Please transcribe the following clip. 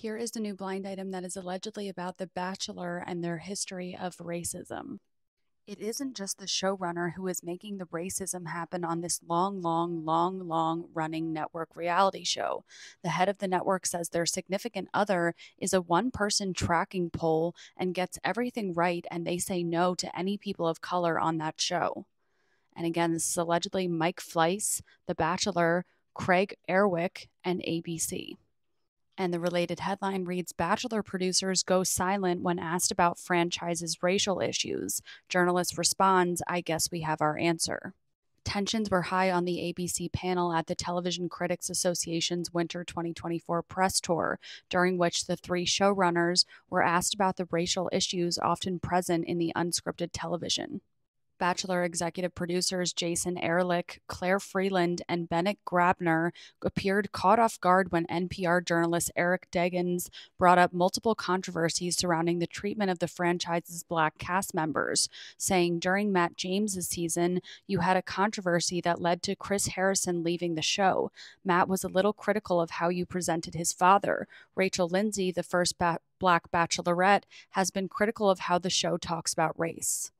Here is the new blind item that is allegedly about The Bachelor and their history of racism. It isn't just the showrunner who is making the racism happen on this long, long, long, long running network reality show. The head of the network says their significant other is a one person tracking poll and gets everything right, and they say no to any people of color on that show. And again, this is allegedly Mike Fleiss, The Bachelor, Craig Erwich, and ABC. And the related headline reads Bachelor producers go silent when asked about franchise's racial issues. Journalist responds, I guess we have our answer. Tensions were high on the ABC panel at the Television Critics Association's Winter 2024 press tour, during which the three showrunners were asked about the racial issues often present in the unscripted television. Bachelor executive producers Jason Ehrlich, Claire Freeland, and Bennett Graebner appeared caught off guard when NPR journalist Eric Deggans brought up multiple controversies surrounding the treatment of the franchise's black cast members, saying during Matt James's season, you had a controversy that led to Chris Harrison leaving the show. Matt was a little critical of how you presented his father. Rachel Lindsay, the first ba- black bachelorette, has been critical of how the show talks about race.